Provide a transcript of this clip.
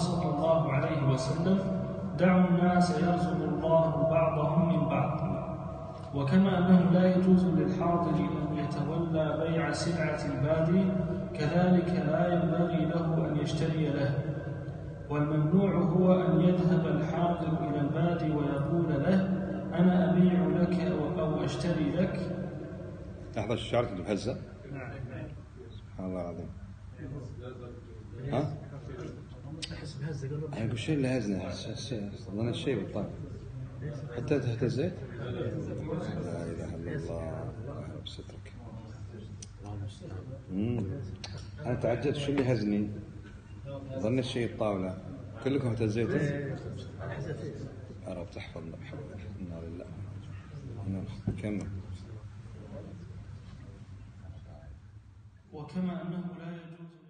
صلى الله عليه وسلم دعوا الناس يرزق الله بعضهم من بعض. وكما أنه لا يجوز للحاضر أن يتولى بيع سلعة البادي كذلك لا ينبغي له أن يشتري له. والممنوع هو أن يذهب الحاضر إلى البادي ويقول له أنا أبيع لك أو, أو أشتري لك. لحظة الشعر بهزة نعم. سبحان الله العظيم. ها؟ أنا أقول شيء اللي هزنا ظن الشيء بالطاق حتى اهتزيت لا إله إلا الله. بسترك. أنا تعجبت شو اللي هزني؟ ظن الشيء الطاولة. كلكم اهتزيتوا رب تحفظنا بحولك إنا لله. نعم. كمل. وكما أنه لا يجوز